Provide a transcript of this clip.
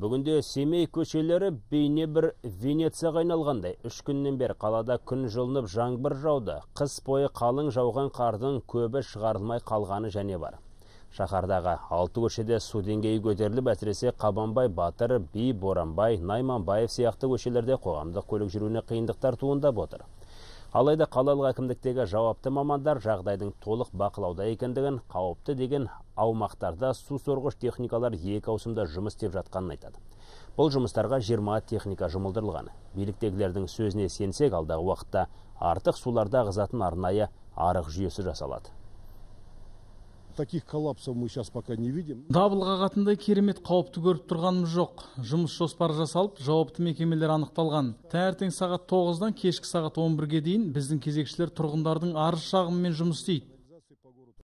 Бүгінде Семей көшелері бейне бір Венецияға айналғандай. Үш күннен бері қалада күн жылынып жаңбыр жауды. Қыс бойы қалың жауған қардың көбі шығарылмай қалғаны және бар. Шаһардағы алты көшеде су деңгейі көтеріліп, әсіресе Қабанбай Батыр, Би, Боранбай, Найманбаев сияқты көшелерде қоғамдық көлік жүруіне қиындықтар туындап отыр. Алайда қалалық әкімдіктегі жауапты мамандар жағдайдың толық бақылауда екендігін, қауіпті деген аумақтарда су сорғыш техникалар екі ауысымда жұмыс істеп жатқанын айтады. Бұл жұмыстарға 20 техника жұмылдырылған. Биліктегілердің сөзіне сенсек, алдағы уақытта артық суларда ағызатын арнайы арық жүйесі жасалады таких коллапсов мы сейчас пока не видим. Дабыл қағатындай керемет қауіпті көріп тұрғанымыз жоқ. Жұмыс жоспары жасалып жауапты мекемелер анықталған. Таңертең сағат тоғыздан кешкі сағат он бірге дейін біздің кезекшілер тұрғындардың арыз шағымымен жұмыс істейді.